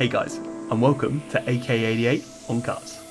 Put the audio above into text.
Hey guys, and welcome to AK88 on Cars.